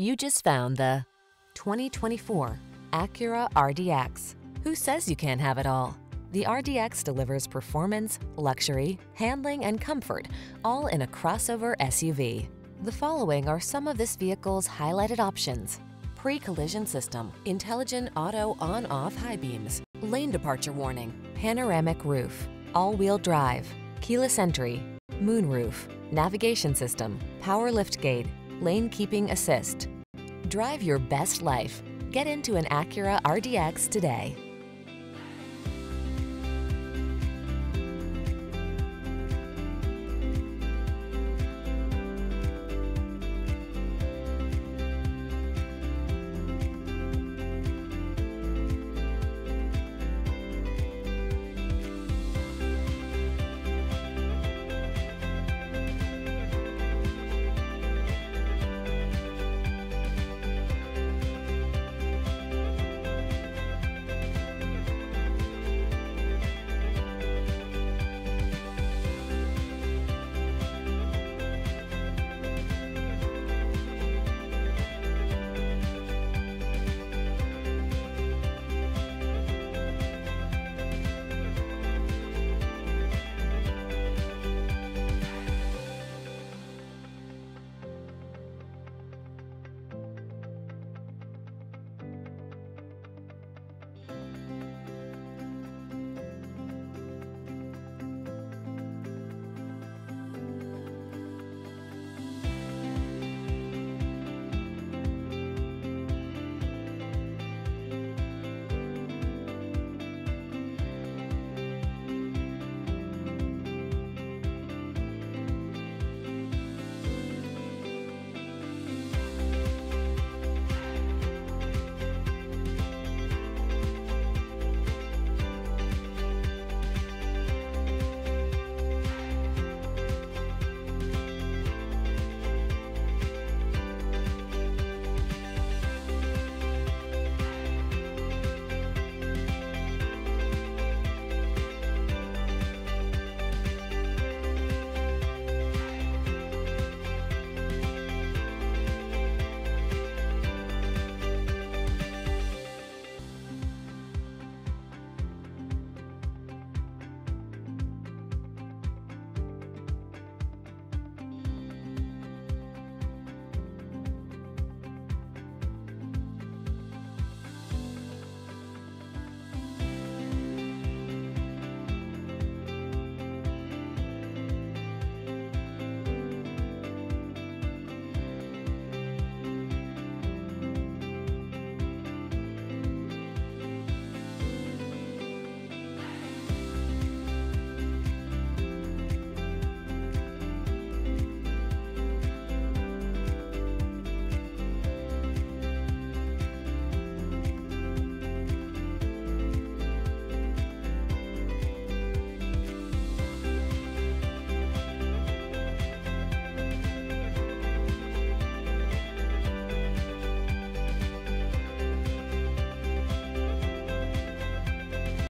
You just found the 2024 Acura RDX. Who says you can't have it all? The RDX delivers performance, luxury, handling, and comfort, all in a crossover SUV. The following are some of this vehicle's highlighted options. Pre-collision system, intelligent auto on-off high beams, lane departure warning, panoramic roof, all-wheel drive, keyless entry, moonroof, navigation system, power lift gate, lane keeping assist. Drive your best life. Get into an Acura RDX today.